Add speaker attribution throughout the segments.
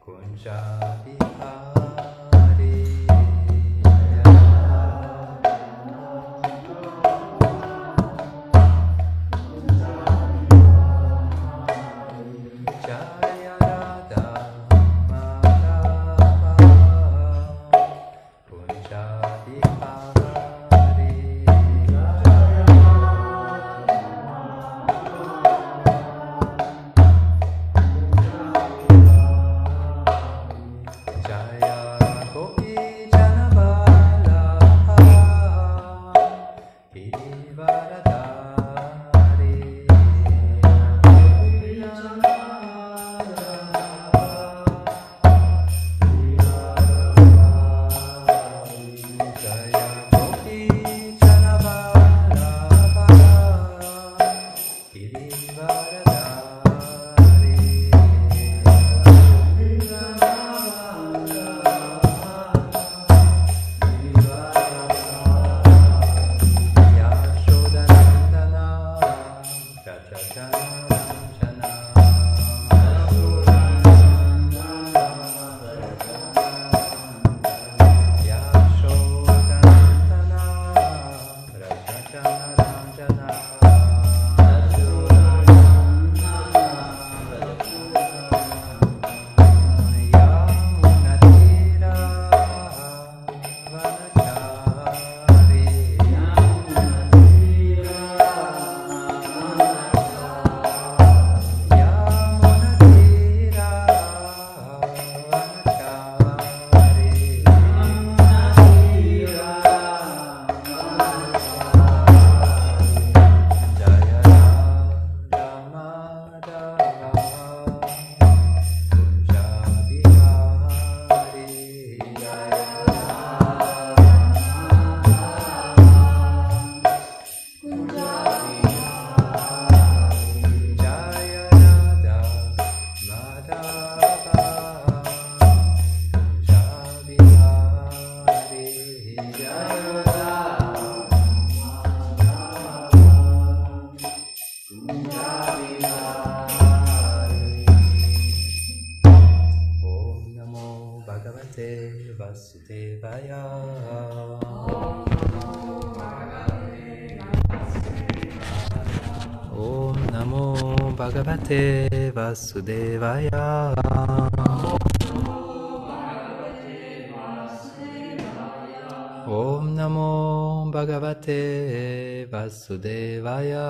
Speaker 1: Kunja Vihara Vasudevaya Om Namo Bhagavate Vasudevaya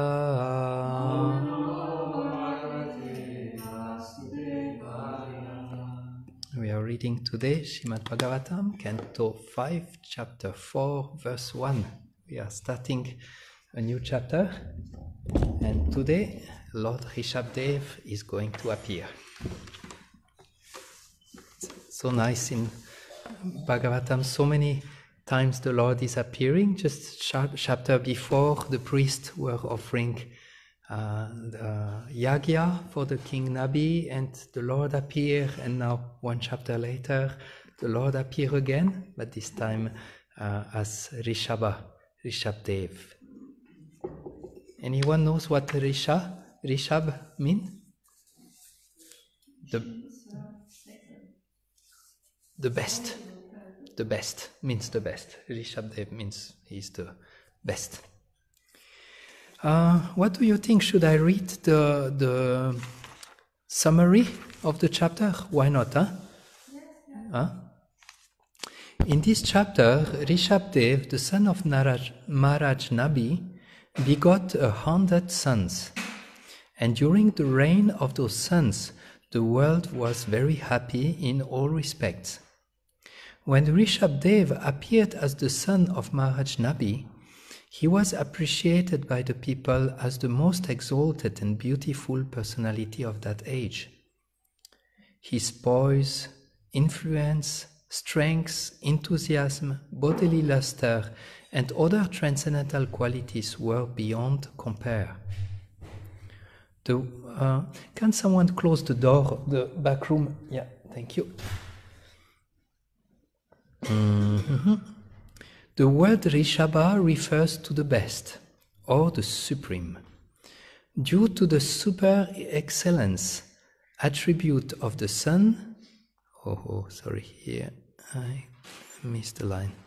Speaker 1: We are reading today Srimad Bhagavatam, Canto 5, Chapter 4, Verse 1. We are starting a new chapter, and today Lord Rishabdev is going to appear. So nice in Bhagavatam, so many times the Lord is appearing. Just chap- chapter before, the priests were offering uh, the yagya for the king Nabi, and the Lord appear. And now, one chapter later, the Lord appear again, but this time uh, as Rishaba, Rishabdev. Anyone knows what Risha, Rishab mean? The the best. The best means the best. Rishabdev means he's the best. Uh, what do you think? Should I read the the summary of the chapter? Why not? Huh? Huh? In this chapter, Rishabdev, the son of Naraj, Maharaj Nabi, begot a hundred sons. And during the reign of those sons, the world was very happy in all respects. When Rishabdev appeared as the son of Maharaj Nabi, he was appreciated by the people as the most exalted and beautiful personality of that age. His poise, influence, strength, enthusiasm, bodily luster, and other transcendental qualities were beyond compare. The, uh, can someone close the door the back room? Yeah, thank you. Mhm. The word Rishaba refers to the best or the supreme. due to the super excellence attribute of the sun. Oh, oh sorry, here I missed the line.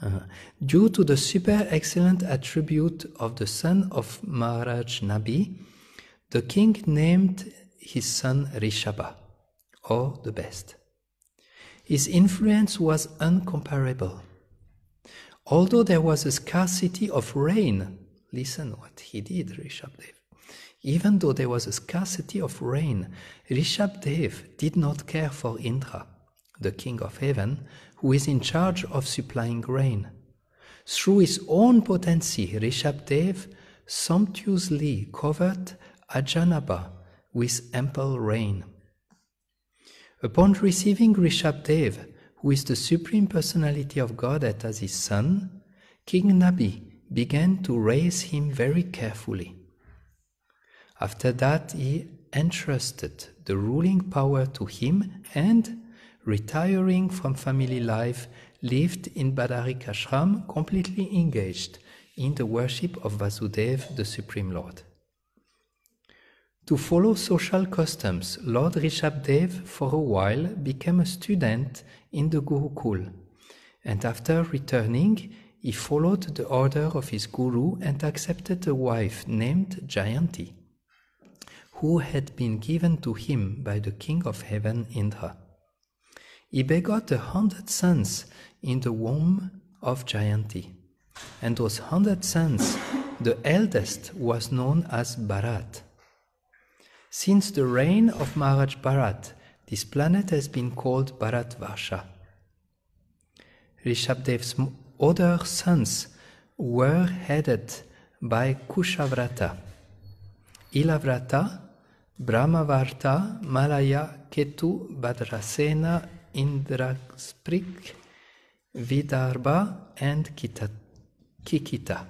Speaker 1: Uh, due to the super excellent attribute of the son of Maharaj Nabi, the king named his son Rishaba, or the best. His influence was uncomparable. Although there was a scarcity of rain, listen what he did, Rishabdev. Even though there was a scarcity of rain, Rishabdev did not care for Indra, the king of heaven, who is in charge of supplying rain. Through his own potency, Rishabdev sumptuously covered Ajanaba with ample rain. Upon receiving Rishabdev, who is the Supreme Personality of Godhead, as his son, King Nabi began to raise him very carefully. After that, he entrusted the ruling power to him and, retiring from family life, lived in Badarik Ashram completely engaged in the worship of Vasudev, the Supreme Lord. To follow social customs, Lord Rishabdev for a while became a student in the Gurukul, and after returning, he followed the order of his guru and accepted a wife named Jayanti, who had been given to him by the king of heaven Indra. He begot a hundred sons in the womb of Jayanti, and those hundred sons, the eldest was known as Bharat. Since the reign of Maharaj Bharat, this planet has been called Bharatvarsha. Rishabdev's other sons were headed by Kushavrata, Ilavrata, Brahmavarta, Malaya, Ketu, Bhadrasena, Indrasprik, Vidarbha, and Kita, Kikita.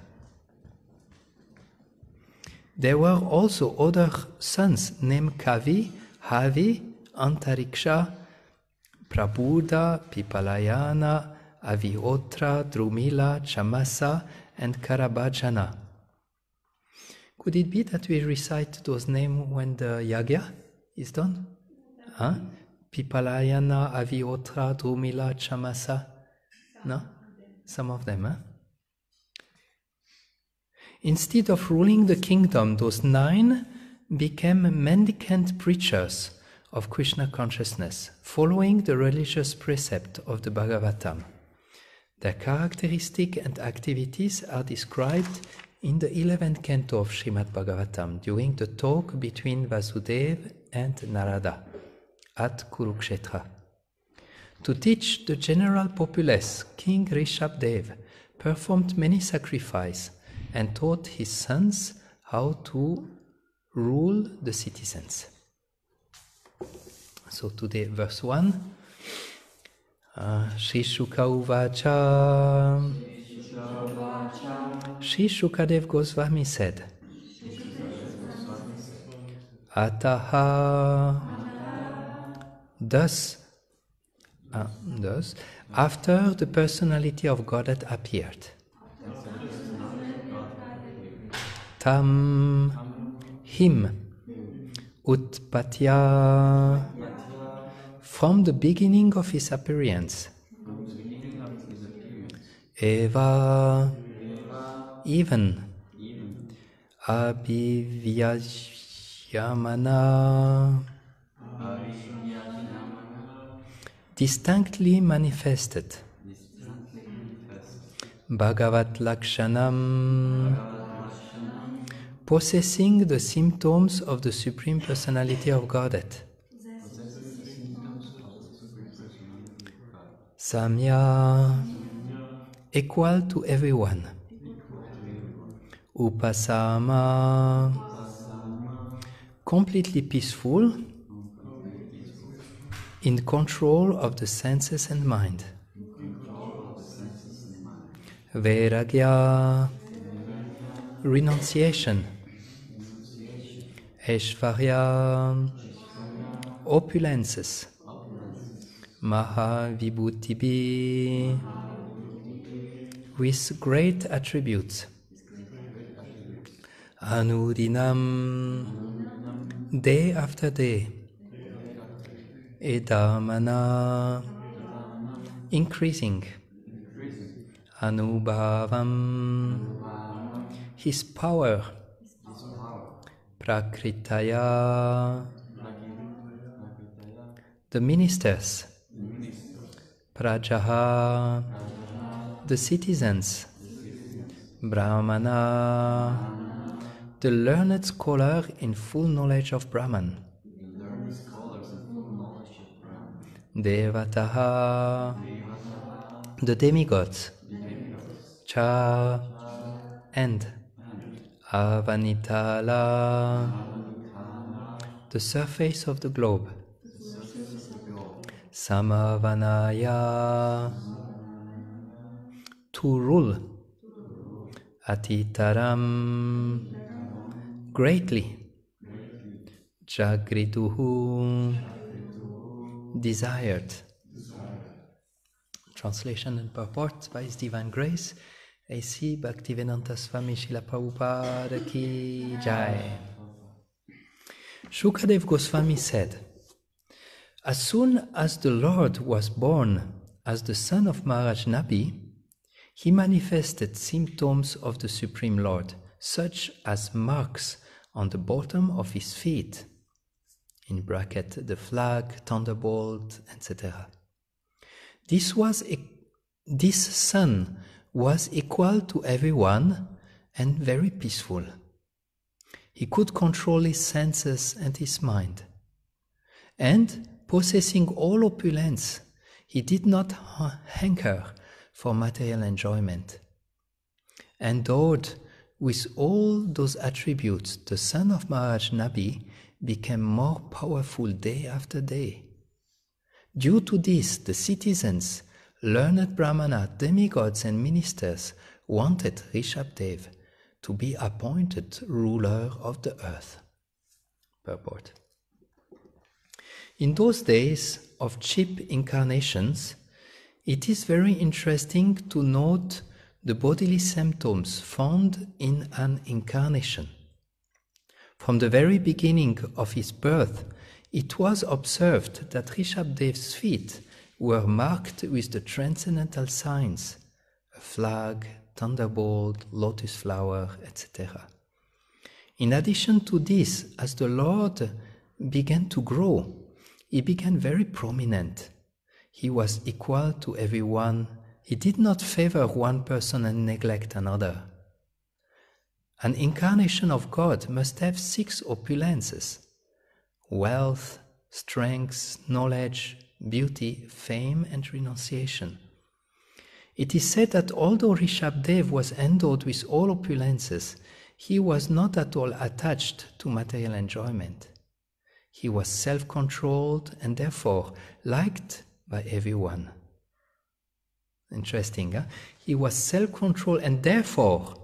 Speaker 1: There were also other sons named Kavi, Havi, Antariksha, Prabuddha, Pipalayana, Avihotra, Drumila, Chamasa, and Karabhajana. Could it be that we recite those names when the yagya is done? Huh? Pipalayana, Avihotra, Drumila, Chamasa? No? Some of them, huh? Instead of ruling the kingdom, those nine became mendicant preachers of Krishna consciousness, following the religious precept of the Bhagavatam. Their characteristic and activities are described in the 11th canto of Srimad Bhagavatam during the talk between Vasudeva and Narada at Kurukshetra. To teach the general populace, King Rishabdev performed many sacrifices and taught his sons how to rule the citizens. So today, verse 1. Uh, Sri Shuka Uvacha. Sri Shukadev Goswami said, Ataha. Thus, uh, thus, after the personality of God had appeared, tam him utpatya from the beginning of his appearance. Eva even abhivyamana distinctly manifested. Bhagavat lakshanam. Possessing the symptoms of the Supreme Personality of Godhead. Samya, equal to everyone. Upasama, completely peaceful, in control of the senses and mind. Vairagya, renunciation. Aishvarya, opulences, Vibhutibi, with great attributes. Anudinam, day after day, Edamana, increasing, Anubhavam, his power, Prakritaya, the ministers, Prajaha, the citizens, Brahmana, the learned scholar in full knowledge of Brahman, Devataha, the demigods, Cha, and. Avanitala, the surface of the globe, Samavanaya, to rule, Atitaram, greatly, Jagrituhu, desired. Translation and purport by His Divine Grace, A.C. Bhaktivedanta Swami Srila Prabhupada Ki Jai. Shukadev Goswami said, As soon as the Lord was born as the son of Maharaj Nabi, he manifested symptoms of the Supreme Lord, such as marks on the bottom of his feet, in bracket the flag, thunderbolt, etc. This was a, this son was equal to everyone and very peaceful. He could control his senses and his mind. And possessing all opulence, he did not hanker for material enjoyment. Endowed with all those attributes, the son of Maharaj Nabi became more powerful day after day. Due to this, the citizens, learned Brahmana, demigods, and ministers wanted Rishabdev to be appointed ruler of the earth. Purport. In those days of cheap incarnations, it is very interesting to note the bodily symptoms found in an incarnation. From the very beginning of his birth, it was observed that Rishabdev's feet were marked with the transcendental signs a flag, thunderbolt, lotus flower, etc. In addition to this, as the Lord began to grow, he became very prominent. He was equal to everyone. He did not favor one person and neglect another. An incarnation of God must have six opulences wealth, strength, knowledge, beauty, fame, and renunciation. It is said that although Rishabdev was endowed with all opulences, he was not at all attached to material enjoyment. He was self controlled and therefore liked by everyone. Interesting, huh? He was self controlled and therefore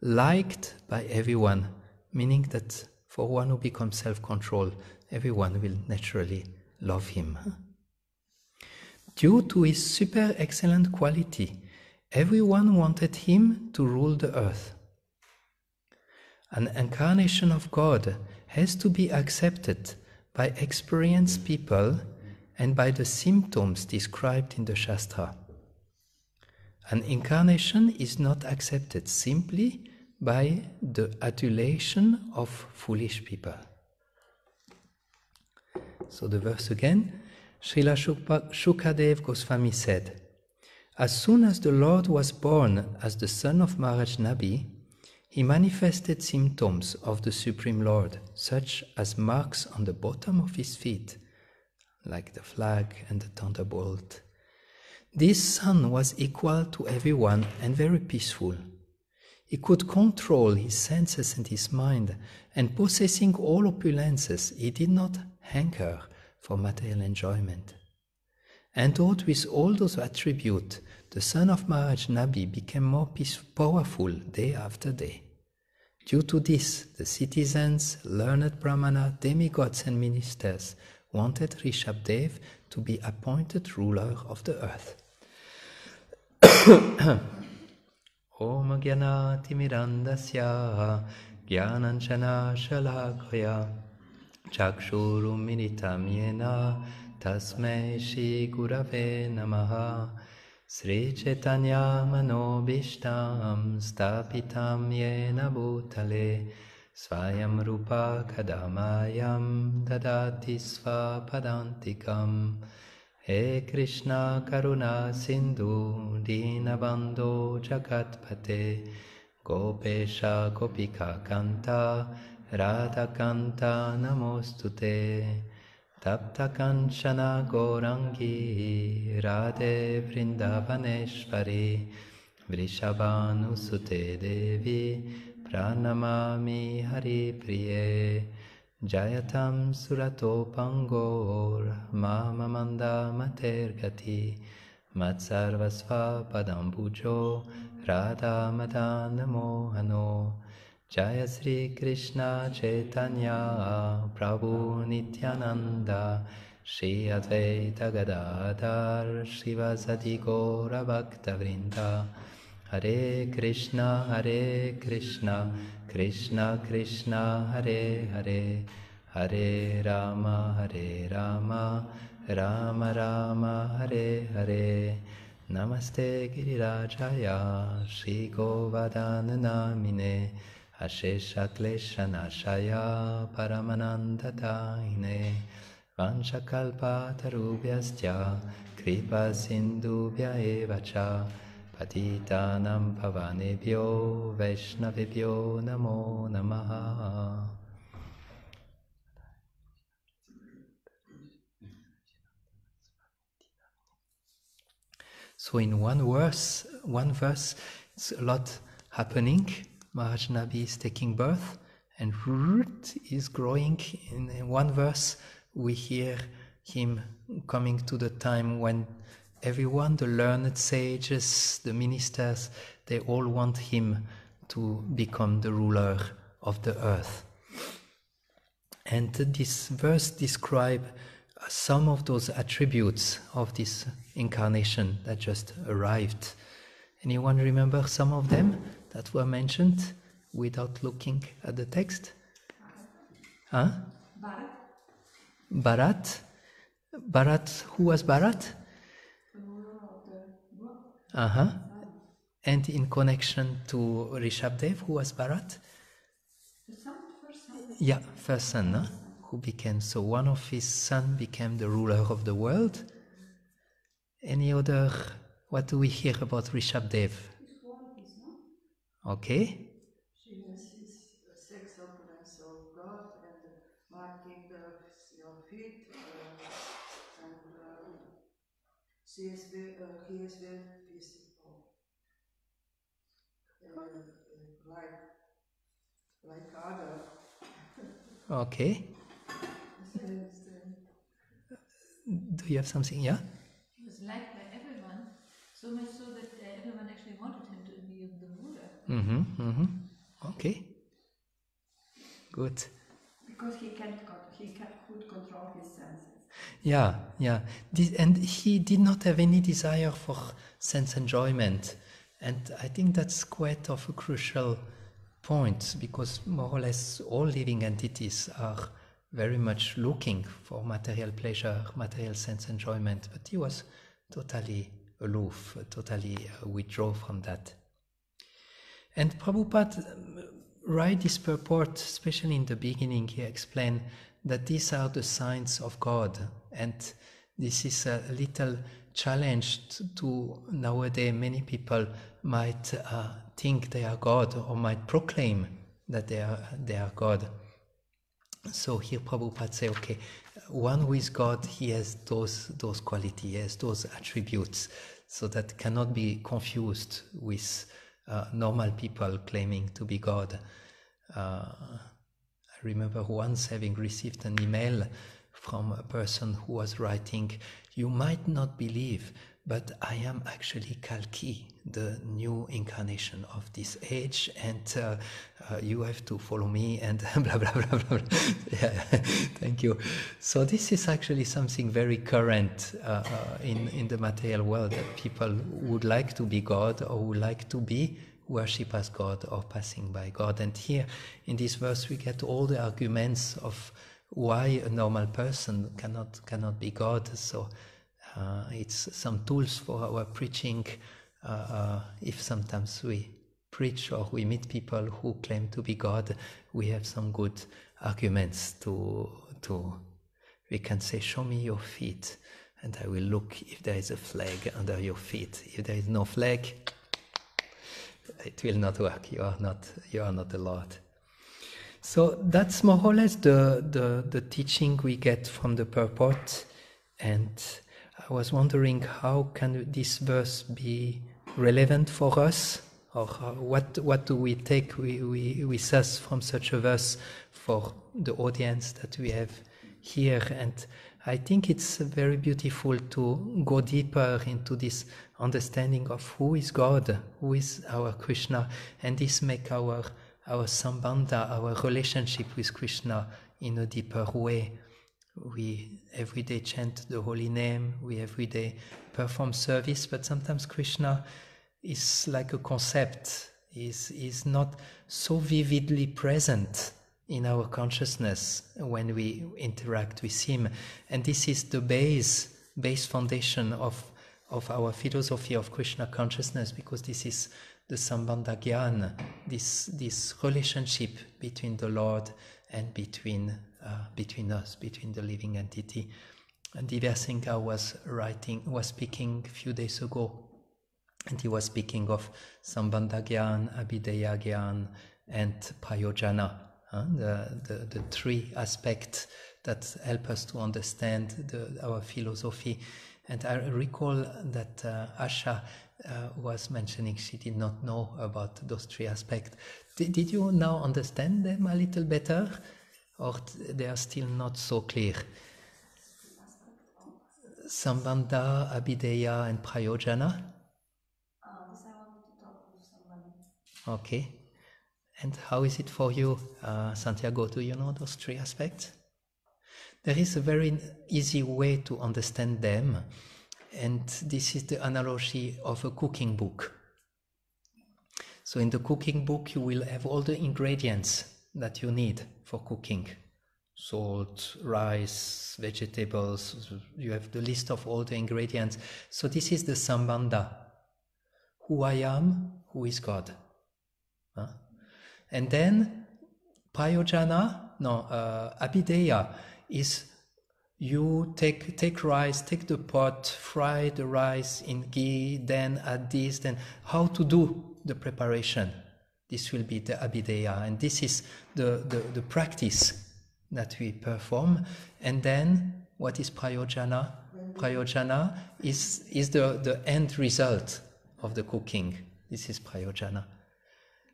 Speaker 1: liked by everyone, meaning that for one who becomes self controlled, everyone will naturally love him. Due to his super excellent quality, everyone wanted him to rule the earth. An incarnation of God has to be accepted by experienced people and by the symptoms described in the Shastra. An incarnation is not accepted simply by the adulation of foolish people. So the verse again Srila Shukadev Goswami said, As soon as the Lord was born as the son of Maharaj Nabi, he manifested symptoms of the Supreme Lord, such as marks on the bottom of his feet, like the flag and the thunderbolt. This son was equal to everyone and very peaceful. He could control his senses and his mind, and possessing all opulences, he did not hanker for material enjoyment. Endowed with all those attributes, the son of Maharaj Nabi became more powerful day after day. Due to this, the citizens, learned Brahmana, demigods, and ministers wanted Rishabdev to be appointed ruler of the earth. तिमिरन्दस्याः ज्ञानञ्चनाशलाघया चक्षुरुमिलितं येन तस्मै श्रीगुरवे नमः। श्रीचैतन्यामनोभीष्टां स्थापितां येन भूतले स्वयं रूपा कदा मायां ददाति स्वापदान्तिकम्। हे कृष्णा करुणा सिन्धु दीनबन्धो जगत्पते गोपेशा गोपिका कान्ता राधाकान्ता नमोऽस्तु ते तप्तकञ्चना गौरङ्गी राधे वृन्दावनेश्वरी वृषभानुसुते देवी प्रणमामि हरिप्रिये जय सुरतोपङ्गोर्माममन्दामतेर्गति मत्सर्वस्वापदम्बुजो राधामदानमोहनो। जय मतेर्गति चैतन्या प्रभु नित्यानन्द श्री जय शिवसति चैतन्या हरे कृष्ण हरे कृष्ण कृष्ण कृष्ण हरे हरे। हरे राम हरे राम राम राम हरे हरे। नमस्ते गिरिराजाय श्रीगोवदानुनामिने अशेषक्लेशनाशया परमानन्दतायिने वांशकल्पातरुभ्यश्च कृपासिधुभ्य एव च Patitanam Pavanebhyo Vaishnavebhyo Namo Namaha So in one verse, one verse, it's a lot happening. Maharaj Nabi is taking birth, and root is growing. In one verse, we hear him coming to the time when everyone, the learned sages, the ministers, they all want him to become the ruler of the earth. And this verse describes some of those attributes of this incarnation that just arrived. Anyone remember some of them that were mentioned without looking at the text? Huh?
Speaker 2: Bharat,
Speaker 1: Bharat? Bharat, who was Bharat?
Speaker 2: the ruler of the world.
Speaker 1: Uh huh. And in connection to Rishabdev, who was Bharat? Yeah, first son, who became so one of his son became the ruler of the world. Any other? What do we hear about Rishabdev? Okay.
Speaker 3: She has his uh, sex opulence of God and marking the, your feet, uh, and uh, she is very, uh, he is very peaceful, uh, uh, like like other.
Speaker 1: Okay. Do you have something? Yeah.
Speaker 2: He was liked by everyone, so much so that uh, everyone actually wanted him to be the ruler.
Speaker 1: Mm-hmm. Mm-hmm. Okay. Good.
Speaker 4: Because he can't he can, could control his senses.
Speaker 1: Yeah, yeah. This, and he did not have any desire for sense enjoyment. And I think that's quite of a crucial point because more or less all living entities are very much looking for material pleasure, material sense enjoyment. But he was totally aloof, totally uh, withdraw from that. And Prabhupada um, write this purport, especially in the beginning, he explained that these are the signs of God. And this is a little challenge t- to nowadays many people might uh, think they are God or might proclaim that they are, they are God. So here Prabhupada say, okay, one who is God, he has those those qualities, he has those attributes, so that cannot be confused with uh, normal people claiming to be God. Uh, I remember once having received an email from a person who was writing, "You might not believe, but I am actually Kalki, the new incarnation of this age, and uh, uh, you have to follow me." And blah blah blah blah. yeah, thank you. So this is actually something very current uh, uh, in in the material world that people would like to be God or would like to be worship as God or passing by God. And here in this verse, we get all the arguments of why a normal person cannot cannot be God. So uh, it's some tools for our preaching. Uh, uh, if sometimes we preach or we meet people who claim to be God, we have some good arguments to to. We can say, "Show me your feet." and I will look if there is a flag under your feet. If there is no flag, it will not work. You are not, you are not the Lord. So that's more or less the, the, the teaching we get from the purport. And I was wondering how can this verse be relevant for us? Or what, what do we take we, we, with us from such a verse for the audience that we have here? And I think it's very beautiful to go deeper into this understanding of who is God, who is our Krishna, and this make our our sambandha, our relationship with Krishna in a deeper way. We every day chant the holy name, we every day perform service, but sometimes Krishna is like a concept, is is not so vividly present in our consciousness when we interact with him and this is the base base foundation of of our philosophy of krishna consciousness because this is the sambandha gyan this this relationship between the lord and between uh, between us between the living entity. And Divya Singha was writing was speaking a few days ago. And he was speaking of sambandha gyan abhideya gyan and prayojana uh, the, the, the three aspects that help us to understand the, our philosophy. And I recall that uh, Asha uh, was mentioning she did not know about those three aspects. Did, did you now understand them a little better? Or they are still not so clear? Sambandha, Abhideya, and Prayojana?
Speaker 4: Uh, this I wanted to talk with somebody.
Speaker 1: Okay. And how is it for you, uh, Santiago? Do you know those three aspects? There is a very easy way to understand them, and this is the analogy of a cooking book. So, in the cooking book, you will have all the ingredients that you need for cooking salt, rice, vegetables, you have the list of all the ingredients. So, this is the sambandha who I am, who is God. Huh? And then prayojana, no, uh, abhideya is you take take rice, take the pot, fry the rice in ghee, then add this, then how to do the preparation. This will be the abhideya, and this is the, the, the practice that we perform. And then what is prayojana? Prayojana is, is the, the end result of the cooking. This is prayojana.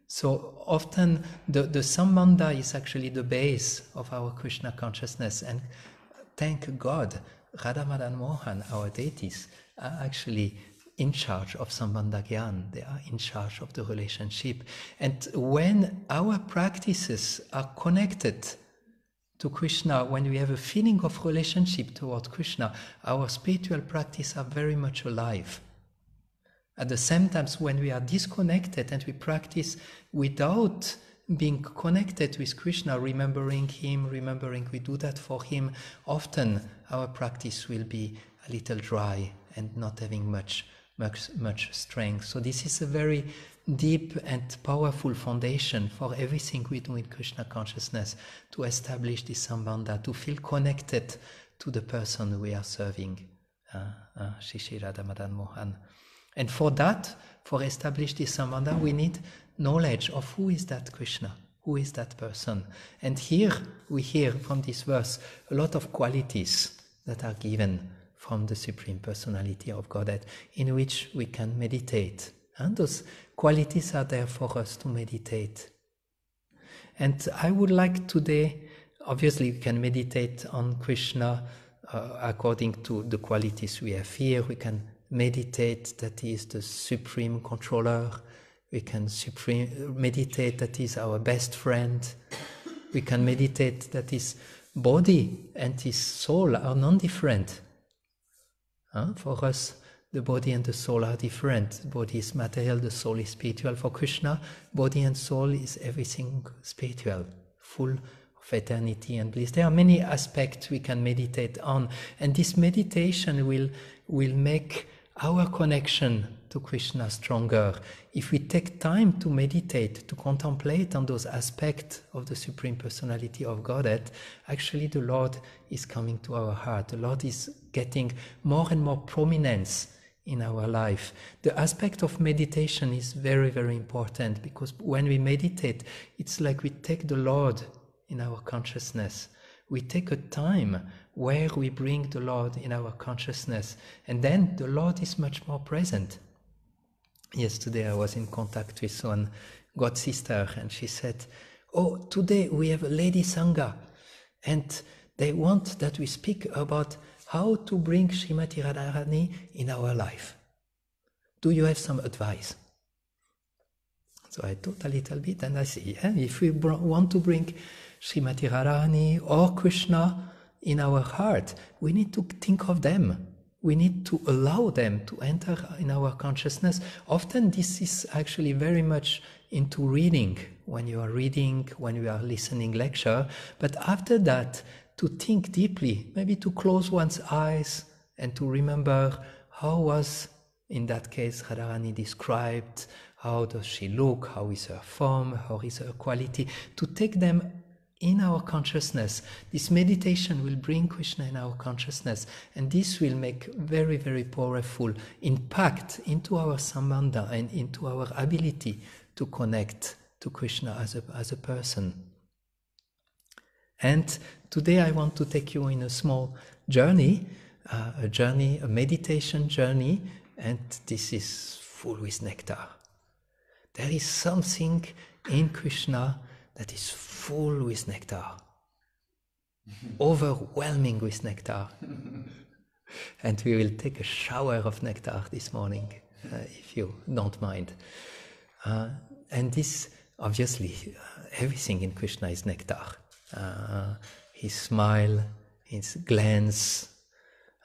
Speaker 1: So often the, the sambandha is actually the base of our Krishna consciousness. And thank God, Radha Madan Mohan, our deities, are actually in charge of sambandha gyan. They are in charge of the relationship. And when our practices are connected to Krishna, when we have a feeling of relationship toward Krishna, our spiritual practice are very much alive. At the same time, when we are disconnected and we practice without being connected with Krishna, remembering Him, remembering we do that for Him, often our practice will be a little dry and not having much, much, much strength. So this is a very deep and powerful foundation for everything we do in Krishna consciousness to establish this sambandha, to feel connected to the person we are serving, uh, uh, Sri Sri Radha Madan Mohan. And for that, for establish this sambandha, we need knowledge of who is that Krishna, who is that person. And here we hear from this verse a lot of qualities that are given from the Supreme Personality of Godhead in which we can meditate. And those qualities are there for us to meditate. And I would like today, obviously, we can meditate on Krishna uh, according to the qualities we have here. We can meditate that he is the supreme controller. We can supreme, meditate that is our best friend. We can meditate that his body and his soul are non different. Huh? For us, the body and the soul are different. Body is material, the soul is spiritual. For Krishna, body and soul is everything spiritual, full of eternity and bliss. There are many aspects we can meditate on, and this meditation will, will make our connection to Krishna stronger. If we take time to meditate, to contemplate on those aspects of the Supreme Personality of Godhead, actually the Lord is coming to our heart. The Lord is getting more and more prominence in our life. The aspect of meditation is very, very important because when we meditate, it's like we take the Lord in our consciousness. We take a time where we bring the Lord in our consciousness, and then the Lord is much more present. Yesterday I was in contact with one God sister, and she said, Oh, today we have a lady Sangha, and they want that we speak about how to bring Srimati Radharani in our life. Do you have some advice? So I thought a little bit and I see, yeah, if we br- want to bring Srimati Radharani or Krishna in our heart, we need to think of them. We need to allow them to enter in our consciousness. Often this is actually very much into reading, when you are reading, when you are listening lecture. But after that, to think deeply, maybe to close one's eyes and to remember how was, in that case, Radharani described, how does she look, how is her form, how is her quality, to take them in our consciousness. This meditation will bring Krishna in our consciousness, and this will make very, very powerful impact into our sambandha and into our ability to connect to Krishna as a, as a person. And today I want to take you in a small journey, uh, a journey, a meditation journey, and this is full with nectar. There is something in Krishna that is full with nectar, overwhelming with nectar. and we will take a shower of nectar this morning, uh, if you don't mind. Uh, and this, obviously, uh, everything in Krishna is nectar. Uh, his smile, his glance.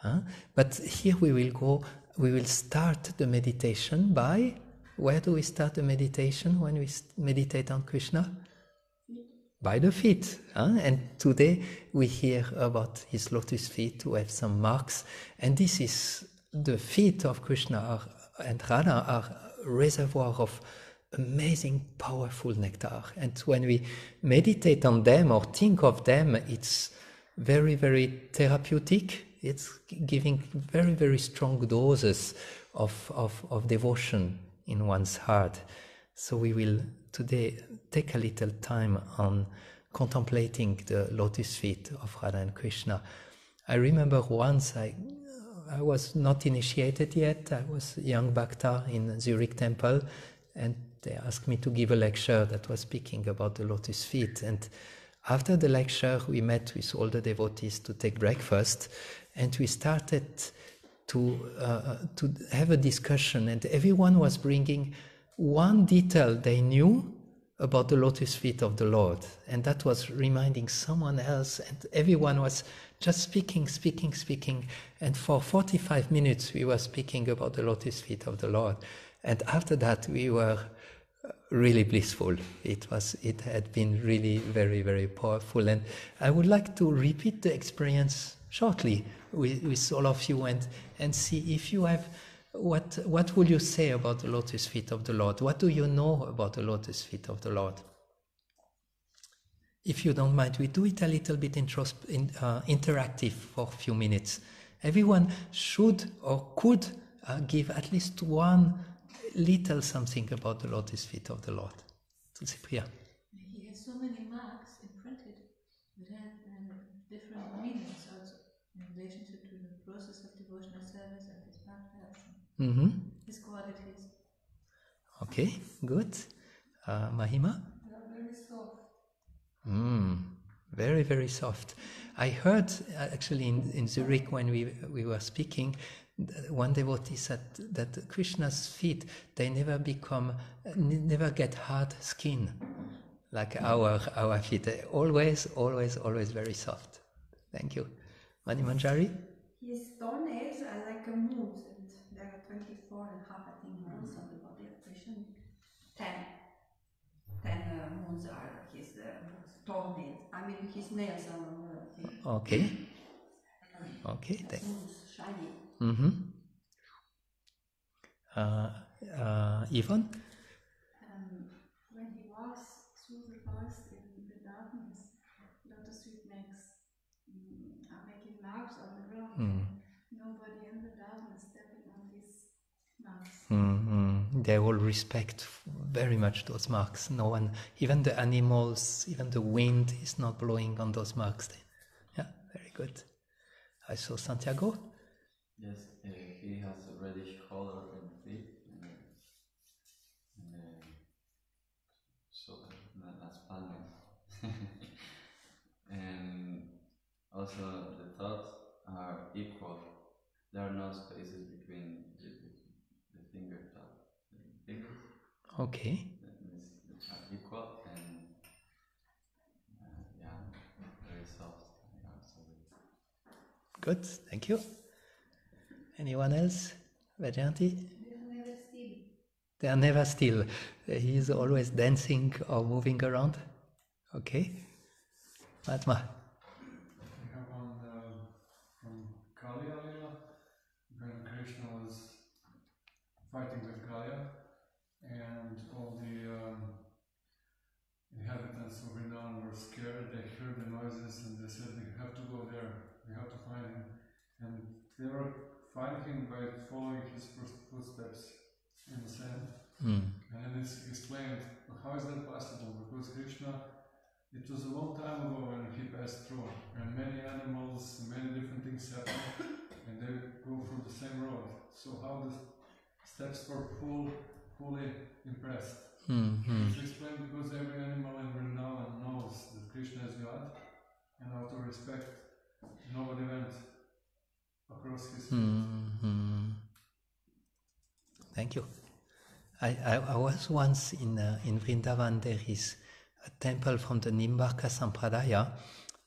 Speaker 1: Uh, but here we will go, we will start the meditation by where do we start the meditation when we meditate on Krishna? By the feet. Huh? And today we hear about his lotus feet who have some marks. And this is the feet of Krishna are, and Radha are reservoir of amazing, powerful nectar. And when we meditate on them or think of them, it's very, very therapeutic. It's giving very, very strong doses of, of, of devotion in one's heart. So we will today take a little time on contemplating the lotus feet of Radha and Krishna. I remember once I, I was not initiated yet. I was young bhakta in Zurich temple, and they asked me to give a lecture that was speaking about the lotus feet. And after the lecture, we met with all the devotees to take breakfast, and we started to uh, to have a discussion. And everyone was bringing one detail they knew about the lotus feet of the Lord, and that was reminding someone else. And everyone was just speaking, speaking, speaking. And for 45 minutes, we were speaking about the lotus feet of the Lord. And after that, we were uh, really blissful. It was. It had been really very, very powerful. And I would like to repeat the experience shortly with, with all of you and and see if you have. What what will you say about the lotus feet of the Lord? What do you know about the lotus feet of the Lord? If you don't mind, we do it a little bit intros- in, uh, interactive for a few minutes. Everyone should or could uh, give at least one little something about the lotus feet of the Lord. Tulsi Priya.
Speaker 2: He has so many marks imprinted that have uh, different meanings also in relationship to the process of devotional service and his bhakti action,
Speaker 1: Mm-hmm.
Speaker 2: his qualities.
Speaker 1: Okay, good. Uh, Mahima?
Speaker 4: very soft.
Speaker 1: Mm, very, very soft. I heard uh, actually in, in Zurich when we, we were speaking, one devotee said that Krishna's feet, they never become, uh, never get hard skin like our, our feet. Always, always, always very soft. Thank you. Mani Manjari?
Speaker 4: His are like a mood, and they are wounds are his uh, toenails. I mean, his nails are on the thing.
Speaker 1: Okay. Okay. Thank.
Speaker 4: Shiny.
Speaker 1: Mm-hmm. Uh, uh, Yvonne?
Speaker 5: Um, when he walks through the forest in the darkness, Lotus Sweet makes mm, are making marks on the ground.
Speaker 1: Mm.
Speaker 5: Nobody in the darkness stepping on these marks.
Speaker 1: Mm-hmm. They all respect very much those marks. No one, even the animals, even the wind is not blowing on those marks. Yeah, very good. I saw Santiago.
Speaker 6: Yes, uh, he has a reddish color in feet, and, and uh, so las palmas. and also the thoughts are equal. There are no spaces between the, the finger top, the fingers.
Speaker 1: Okay. Good. Thank you. Anyone else? Vajanti? They are never still. He is always dancing or moving around. Okay. Matma.
Speaker 7: We have one uh, from Kaliya lila, when Krishna was fighting with Kaliya, and all the um, inhabitants of Vrindavan were scared. They heard the noises and they said, "We have to go there. We have to find him." And they were finding by following his first footsteps in the sand.
Speaker 1: Mm.
Speaker 7: And then it's explained how is that possible? Because Krishna, it was a long time ago when he passed through, and many animals, many different things happen, and they go through the same road. So how the steps were full, fully impressed?
Speaker 1: Mm-hmm.
Speaker 7: It's explained because every animal in Vrindavan knows that Krishna is God, and out of respect, nobody went across his feet.
Speaker 1: hmm Thank you. I, I, I was once in, uh, in Vrindavan. There is a temple from the Nimbarka Sampradaya.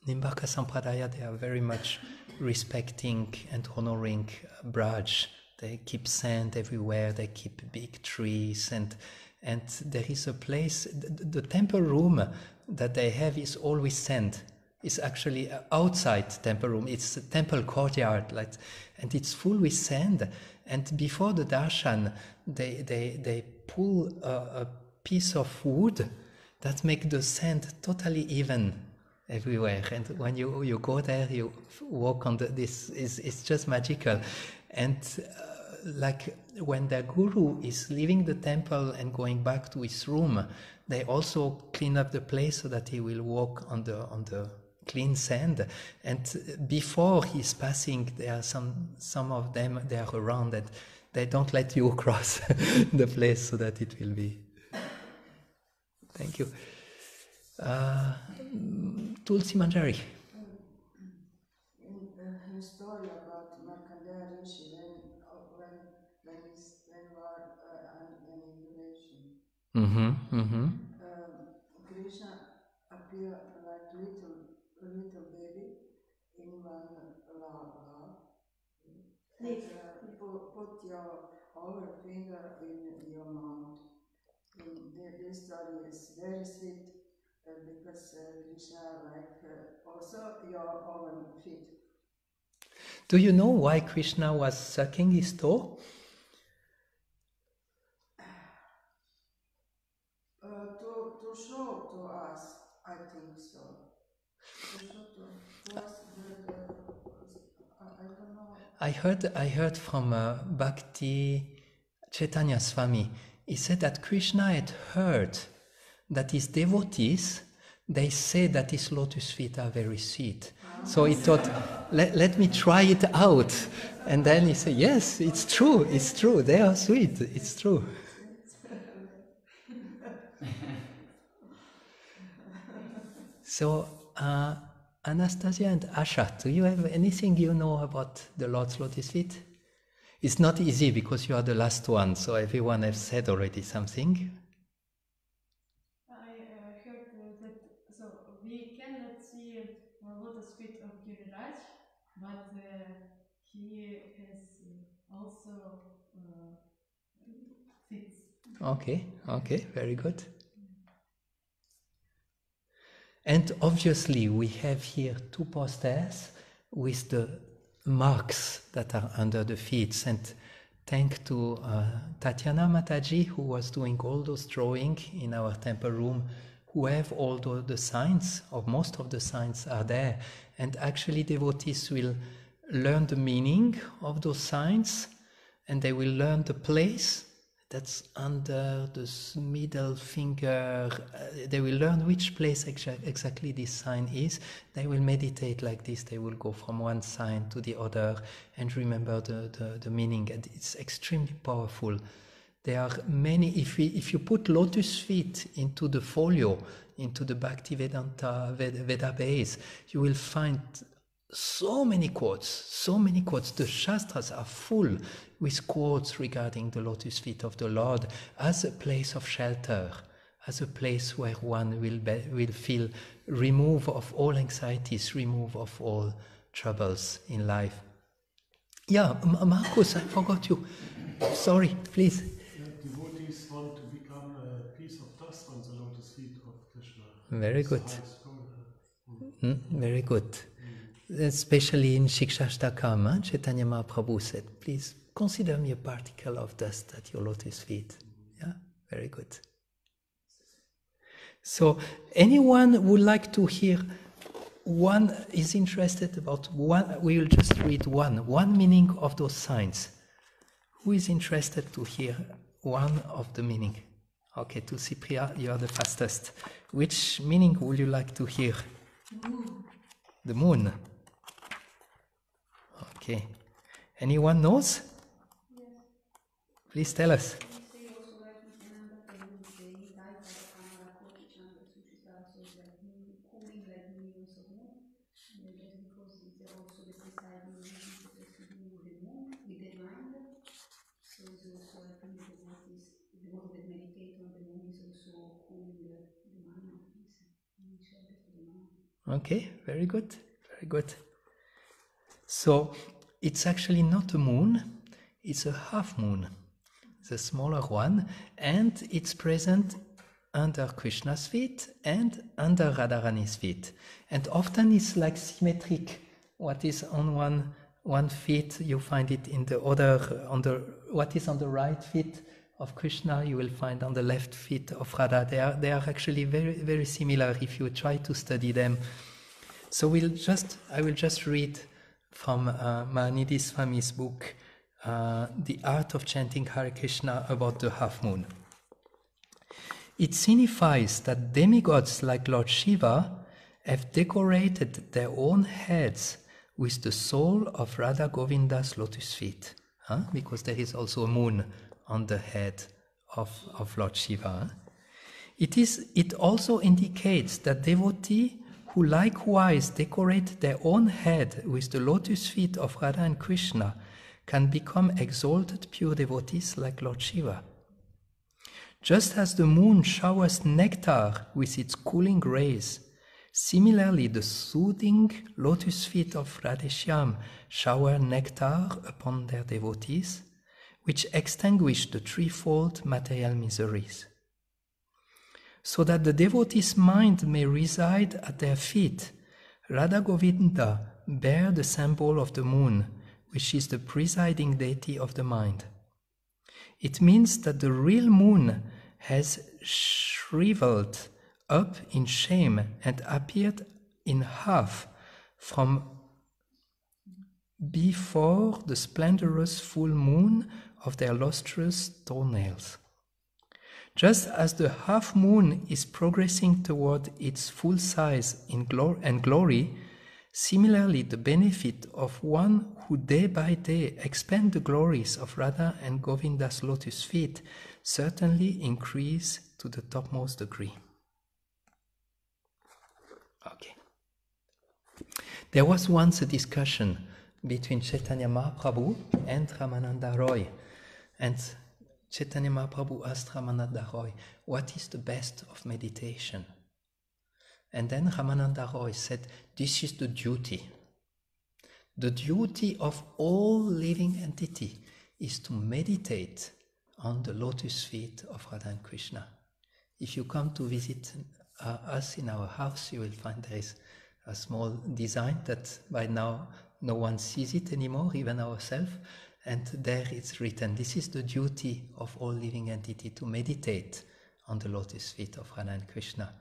Speaker 1: Nimbarka Sampradaya, they are very much respecting and honoring Braj. They keep sand everywhere, they keep big trees, and, and there is a place, the, the temple room that they have is always sand. It's actually outside temple room. It's a temple courtyard, like, and it's full with sand. And before the darshan, they they they pull a, a piece of wood that make the sand totally even everywhere. And when you you go there, you walk on the, this is it's just magical. And uh, like when the guru is leaving the temple and going back to his room, they also clean up the place so that he will walk on the on the clean sand. And before he's passing, there are some some of them they are around and they don't let you cross the place so that it will be. Thank you. Uh, Tulsi Manjari.
Speaker 3: In the story about Markandeya Rishi, when, uh, when, when, is, when were uh, an, an innovation,
Speaker 1: Mm-hmm, mm-hmm.
Speaker 3: um, Krishna appeared like little, little baby in one
Speaker 5: Leaf.
Speaker 3: Uh, put, your over finger in your mouth. The, this story is very sweet uh, because uh, Krishna like uh, also your own feet.
Speaker 1: Do you know why Krishna was sucking his toe?
Speaker 3: I
Speaker 1: heard, I heard from uh, Bhakti Chaitanya Swami. He said that Krishna had heard that his devotees they say that his lotus feet are very sweet. So he thought, let, let me try it out. And then he said, Yes, it's true, it's true, they are sweet, it's true. so, uh, Anastasia and Asha, do you have anything you know about the Lord's lotus feet? It's not easy because you are the last one, so everyone has said already something.
Speaker 5: I uh, heard that so we cannot see uh, lotus feet of Giriraj, but uh, he has also uh, feet.
Speaker 1: Okay, okay, very good. And obviously, we have here two posters with the marks that are under the feet. And thank to uh, Tatiana Mataji, who was doing all those drawing in our temple room, who have all the, the signs, or most of the signs are there. And actually, devotees will learn the meaning of those signs, and they will learn the place that's under the middle finger. Uh, they will learn which place exa- exactly this sign is. They will meditate like this. They will go from one sign to the other and remember the, the, the meaning. And it's extremely powerful. There are many, if, we, if you put lotus feet into the folio, into the Bhaktivedanta Ved- Veda base, you will find so many quotes, so many quotes. The Shastras are full with quotes regarding the lotus feet of the Lord as a place of shelter, as a place where one will, be, will feel remove of all anxieties, remove of all troubles in life. Yeah, M- Marcus, I forgot you. Sorry, please.
Speaker 8: Yeah, devotees want to become a piece of dust on the lotus feet of Krishna.
Speaker 1: Very good. Hmm, very good. Especially in Shikshashtakam, huh? Eh, Chaitanya Mahaprabhu said, please consider me a particle of dust at your lotus feet. Yeah, very good. So, anyone would like to hear one is interested about one, we will just read one, one meaning of those signs. Who is interested to hear one of the meaning? Okay, to Cypria, you are the fastest. Which meaning would you like to hear? The moon. Okay. Anyone knows? Please tell us. Okay, very good, very good. So it's actually not a moon, it's a half moon, the smaller one, and it's present under Krishna's feet and under Radharani's feet. And often it's like symmetric. What is on one one feet, you find it in the other on the what is on the right feet of Krishna, you will find on the left feet of Radha. They are they are actually very very similar if you try to study them. So we'll just I will just read from uh, Mahanidhi Swami's book, uh, The Art of Chanting Hare Krishna about the half moon. It signifies that demigods like Lord Shiva have decorated their own heads with the sole of Radha Govinda's lotus feet, huh? because there is also a moon on the head of, of Lord Shiva. It, is, it also indicates that devotee who likewise decorate their own head with the lotus feet of Radha and Krishna can become exalted pure devotees like Lord Shiva. Just as the moon showers nectar with its cooling rays, similarly the soothing lotus feet of Radheshyam shower nectar upon their devotees, which extinguish the threefold material miseries. So that the devotee's mind may reside at their feet, Radha Govinda bear the symbol of the moon, which is the presiding deity of the mind. It means that the real moon has shriveled up in shame and appeared in half from before the splendorous full moon of their lustrous toenails. Just as the half moon is progressing toward its full size in glor- and glory, similarly the benefit of one who day by day expand the glories of Radha and Govinda's lotus feet certainly increase to the topmost degree. Okay. There was once a discussion between Chaitanya Mahaprabhu and Ramananda Roy. And Chaitanya Mahaprabhu asked Ramananda Roy, What is the best of meditation? And then Ramananda Roy said, This is the duty. The duty of all living entity is to meditate on the lotus feet of Radha and Krishna. If you come to visit uh, us in our house, you will find there is a small design that by now no one sees it anymore, even ourselves. And there it's written, this is the duty of all living entity to meditate on the lotus feet of Radha and Krishna.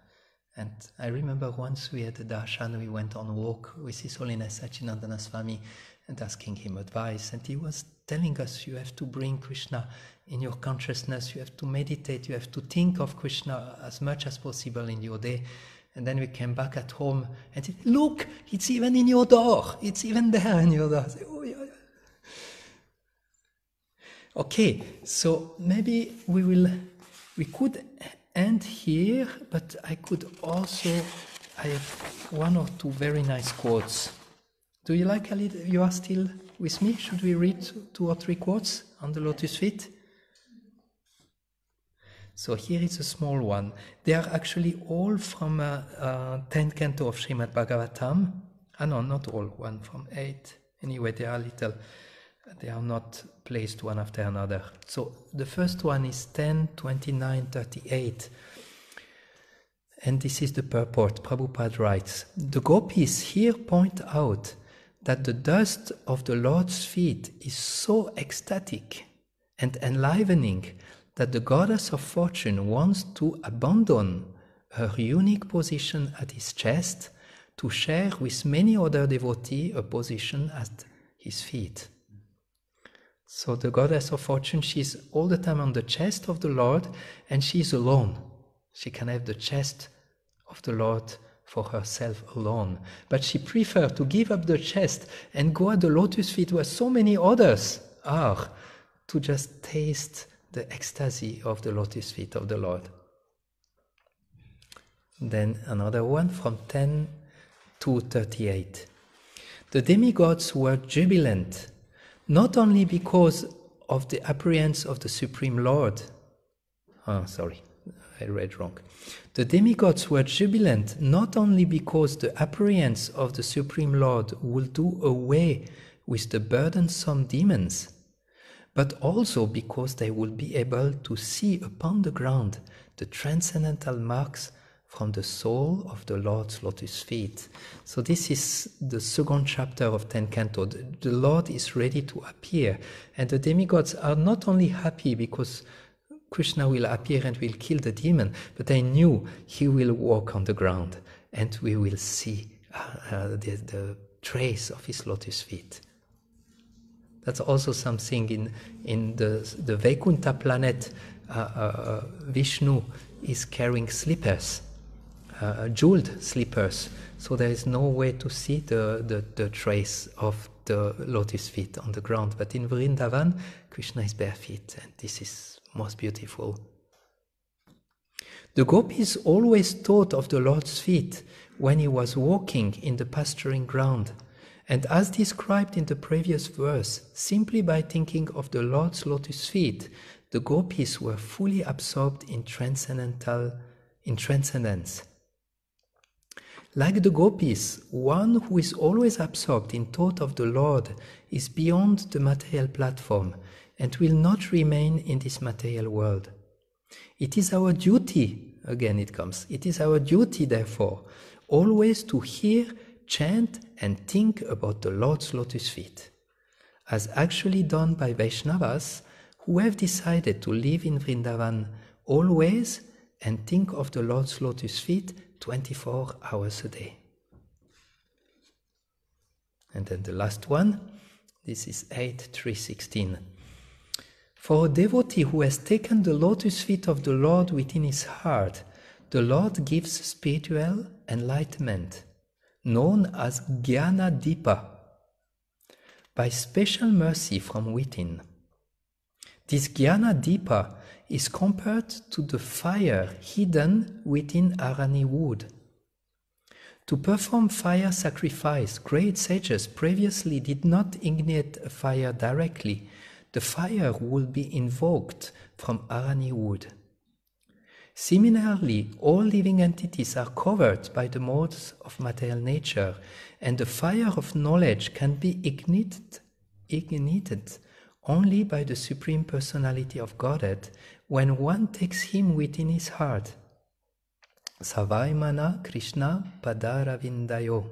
Speaker 1: And I remember once we had a darshan, we went on a walk with His Holiness Sachinandana Swami and asking him advice. And he was telling us, you have to bring Krishna in your consciousness, you have to meditate, you have to think of Krishna as much as possible in your day. And then we came back at home and said, look, it's even in your door. It's even there in your door. I said, oh, yeah, yeah. Okay, so maybe we will, we could end here, but I could also, I have one or two very nice quotes. Do you like a little, you are still with me? Should we read two or three quotes on the lotus feet? So here is a small one. They are actually all from uh, uh, 10th canto of Srimad Bhagavatam. Ah, no, not all, one from 8. Anyway, they are little, they are not placed one after another. So the first one is 10, 29, 38. And this is the purport. Prabhupada writes The gopis here point out that the dust of the Lord's feet is so ecstatic and enlivening that the goddess of fortune wants to abandon her unique position at his chest to share with many other devotees a position at his feet. So the goddess of fortune, she's all the time on the chest of the Lord and she's alone. She can have the chest of the Lord for herself alone. But she prefers to give up the chest and go at the lotus feet where so many others are to just taste the ecstasy of the lotus feet of the Lord. Then another one from 10 to 38. The demigods were jubilant, not only because of the appearance of the Supreme Lord. Oh, sorry, I read wrong. The demigods were jubilant not only because the appearance of the Supreme Lord will do away with the burdensome demons, but also because they will be able to see upon the ground the transcendental marks from the sole of the Lord's lotus feet. So this is the second chapter of Ten Canto. The Lord is ready to appear, and the demigods are not only happy because Krishna will appear and will kill the demon, but they knew he will walk on the ground, and we will see uh, uh, the, the trace of his lotus feet. That's also something in, in the, the Vaikunta planet. Uh, uh, Vishnu is carrying slippers, uh, jeweled slippers. So there is no way to see the, the, the, trace of the lotus feet on the ground. But in Vrindavan, Krishna is bare feet, and this is most beautiful. The gopis always thought of the Lord's feet when he was walking in the pasturing ground. And as described in the previous verse, simply by thinking of the Lord's lotus feet, the gopis were fully absorbed in transcendental in transcendence. Like the gopis, one who is always absorbed in thought of the Lord is beyond the material platform and will not remain in this material world. It is our duty, again it comes, it is our duty, therefore, always to hear, chant, and think about the Lord's lotus feet, as actually done by Vaishnavas who have decided to live in Vrindavan always and think of the Lord's lotus feet 24 hours a day. And then the last one, this is 8.3.16. For a devotee who has taken the lotus feet of the Lord within his heart, the Lord gives spiritual enlightenment, known as Jnana Dipa, by special mercy from within. This Jnana Dipa is compared to the fire hidden within Arani wood. To perform fire sacrifice, great sages previously did not ignite a fire directly. The fire would be invoked from Arani wood. Similarly, all living entities are covered by the modes of material nature, and the fire of knowledge can be ignited, ignited only by the Supreme Personality of Godhead when one takes Him within his heart. Savaimana Krishna Padaravindayo.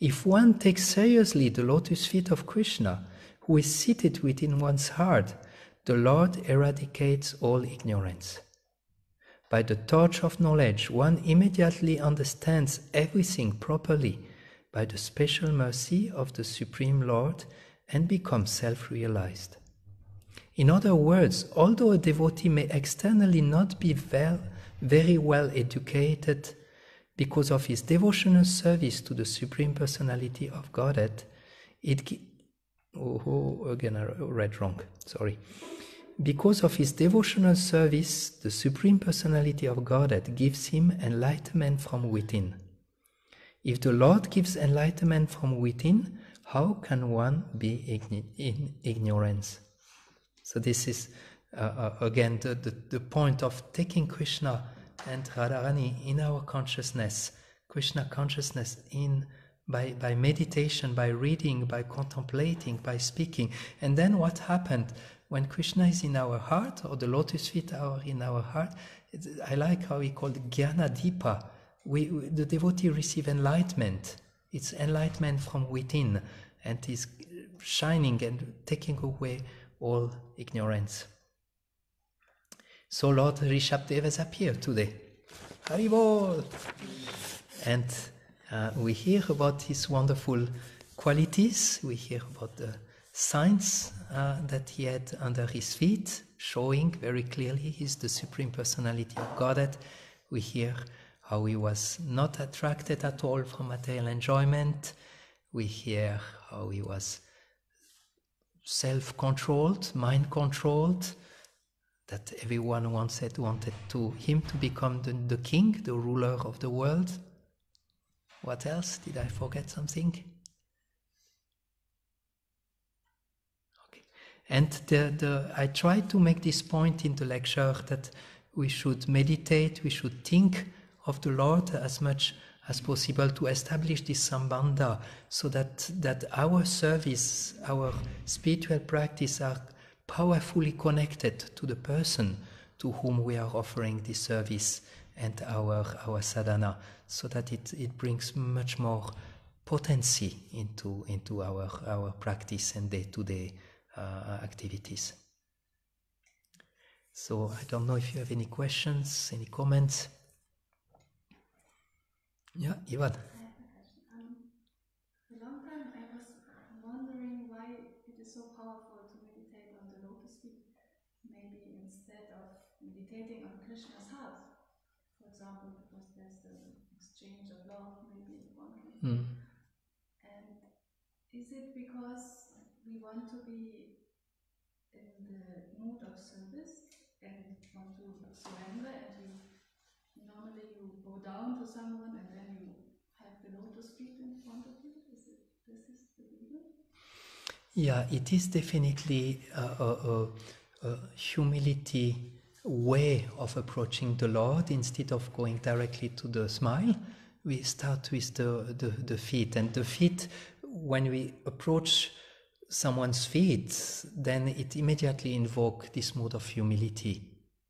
Speaker 1: If one takes seriously the lotus feet of Krishna, who is seated within one's heart, the Lord eradicates all ignorance. By the torch of knowledge, one immediately understands everything properly by the special mercy of the Supreme Lord and becomes self realized. In other words, although a devotee may externally not be well, very well educated because of his devotional service to the Supreme Personality of Godhead, it oh, oh, again I read wrong. Sorry. Because of his devotional service, the Supreme Personality of Godhead gives him enlightenment from within. If the Lord gives enlightenment from within, how can one be igni- in ignorance? So this is uh, uh, again the, the, the point of taking Krishna and Radharani in our consciousness, Krishna consciousness in by, by meditation, by reading, by contemplating, by speaking. And then what happened when Krishna is in our heart, or the lotus feet are in our heart? I like how he called Jnana Dipa. We, we- the devotee receive enlightenment. It's enlightenment from within, and is shining and taking away all ignorance. So Lord Rishabdev has appeared today. Haribol! And uh, we hear about his wonderful qualities. We hear about the signs uh, that he had under his feet, showing very clearly he's the Supreme Personality of Godhead. We hear how he was not attracted at all from material enjoyment. We hear how he was self controlled, mind controlled, that everyone wanted, wanted to him to become the, the king, the ruler of the world. What else? Did I forget something? Okay. And the, the, I tried to make this point in the lecture that we should meditate, we should think of the Lord as much as possible to establish this sambandha so that, that our service, our spiritual practice are powerfully connected to the person to whom we are offering this service and our, our sadhana so that it, it brings much more potency into, into our, our practice and day-to-day uh, activities. So I don't know if you have any questions, any comments. Yeah, Ivan.
Speaker 5: I have a question. For a long time I was wondering why it is so powerful to meditate on the lotus feet. Maybe instead of meditating on Krishna's heart, for example, because there's the exchange of love, maybe one can.
Speaker 1: Mm.
Speaker 5: And is it because we want to be in the mood of service and want to surrender and you normally bow down to someone and then you have the lotus feet in front of you? Is it this is the?
Speaker 1: Yeah, it is definitely a, a, a, a humility way of approaching the Lord instead of going directly to the smile. We start with the, the, the feet, and the feet, when we approach someone's feet, then it immediately invoke this mood of humility,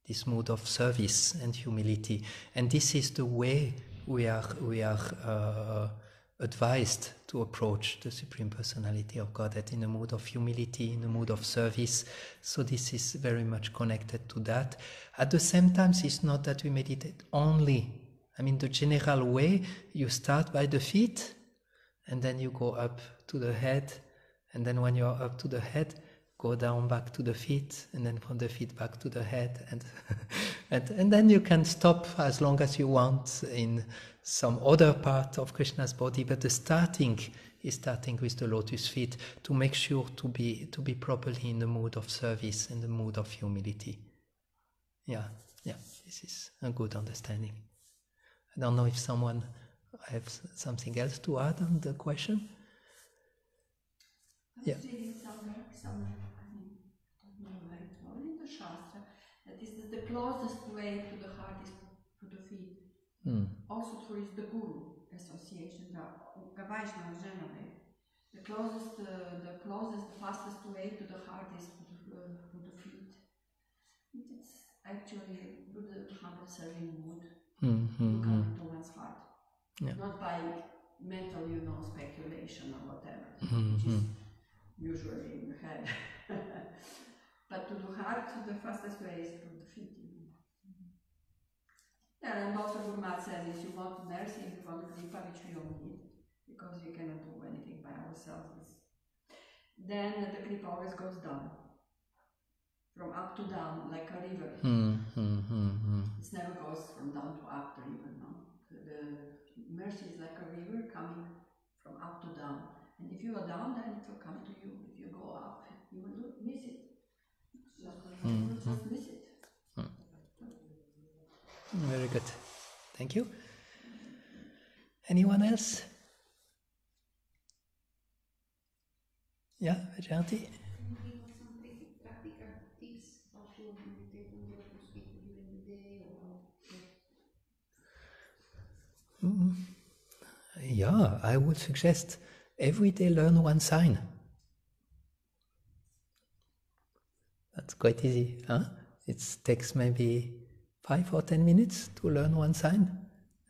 Speaker 1: this mood of service and humility, and this is the way we are we are uh, advised to approach the Supreme Personality of Godhead in a mood of humility, in a mood of service. So this is very much connected to that. At the same time, it's not that we meditate only. I mean, the general way you start by the feet, and then you go up to the head, and then when you're up to the head, go down back to the feet, and then from the feet back to the head, and and, and then you can stop as long as you want in some other part of Krishna's body. But the starting is starting with the lotus feet to make sure to be to be properly in the mood of service and the mood of humility. Yeah, yeah, this is a good understanding. I don't know if someone has something else to add on the question. Yeah.
Speaker 4: somewhere, somewhere, I mean, don't know where it was, in the Shastra, that this is the closest way to the heart is to the feet.
Speaker 1: Hmm.
Speaker 4: Also through is the Guru association, the Vaishnava generally. The closest, uh, the closest, the fastest way to the heart is to the, uh, to the feet. It's actually with the mood.
Speaker 1: Mm,
Speaker 4: to
Speaker 1: mm,
Speaker 4: come
Speaker 1: mm.
Speaker 4: into one's heart.
Speaker 1: Yeah.
Speaker 4: Not by mental, you know, speculation or whatever,
Speaker 1: Mm,
Speaker 4: which is
Speaker 1: mm.
Speaker 4: usually in your head. but to the heart, the fastest way is through the feet. Yeah, and also Gurmat says if you want mercy, you want kripa, which we all need, because we cannot do anything by ourselves, then the kripa always goes down. From up to down, like a river.
Speaker 1: Mm, mm, mm.
Speaker 4: It never goes from down to up the river, no. The, mercy is like a river coming from up to down. And if you are down, then it will come to you. If you go up, you will miss it. Miss it.
Speaker 1: Very good. Thank you. Anyone else? Yeah,
Speaker 9: or
Speaker 1: Mm. Yeah, I would suggest every day learn one sign. That's quite easy, huh? It takes maybe five or ten minutes to learn one sign,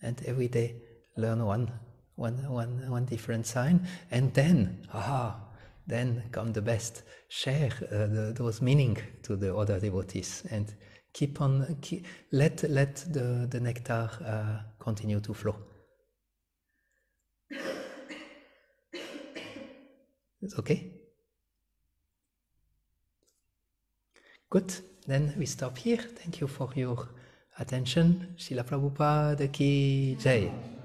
Speaker 1: and every day learn one, one, one, one different sign, and then, aha, then come the best. Share uh, the, those meaning to the other devotees, and keep on, keep, let let the the nectar uh, continue to flow. It's okay? Good. Then we stop here. Thank you for your attention. Srila Prabhupada ki jai.